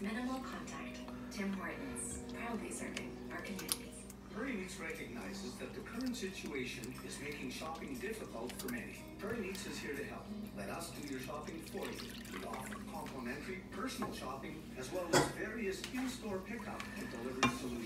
with minimal contact. Tim Hortons, proudly serving our communities. Prairie Meats recognizes that the current situation is making shopping difficult for many. Prairie Meats is here to help. Let us do your shopping for you. We offer complimentary personal shopping as well as various in-store pickup and delivery solutions.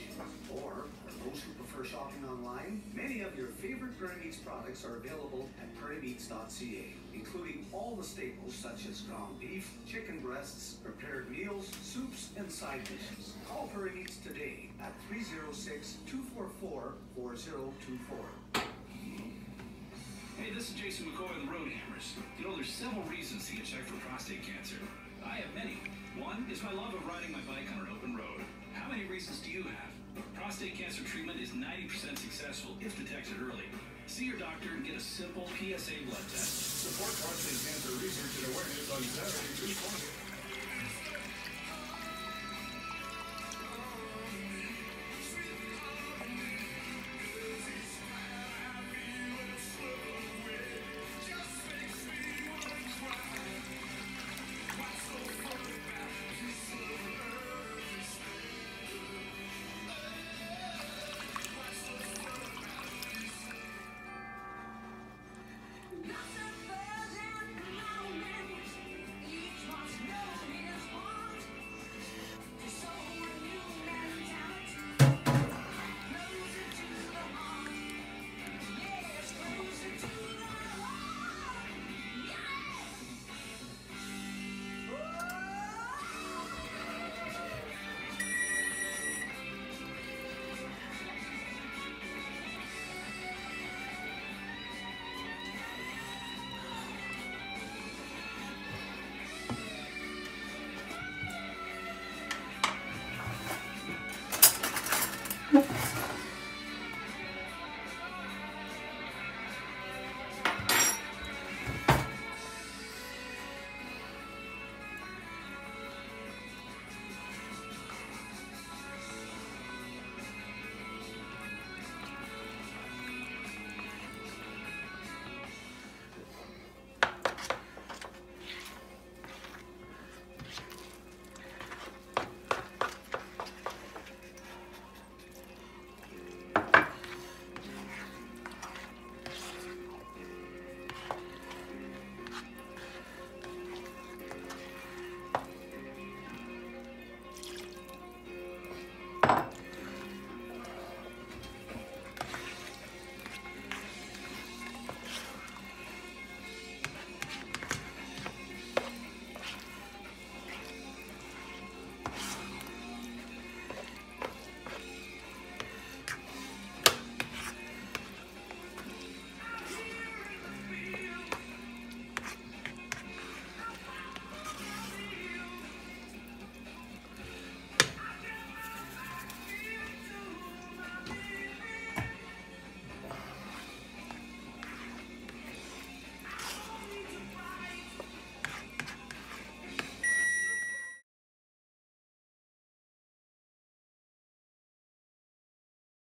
Many of your favorite Prairie Meats products are available at prairiemeats.ca, including all the staples such as ground beef, chicken breasts, prepared meals, soups, and side dishes. Call Prairie Meats today at 306-244-4024. Hey, this is Jason McCoy of the Road Hammers. You know, there's several reasons to get checked for prostate cancer. I have many. One is my love of riding my bike on an open road. How many reasons do you have? Prostate cancer treatment is 90% successful if detected early. See your doctor and get a simple PSA blood test. Support prostate cancer research and awareness on Saturday, June 20th.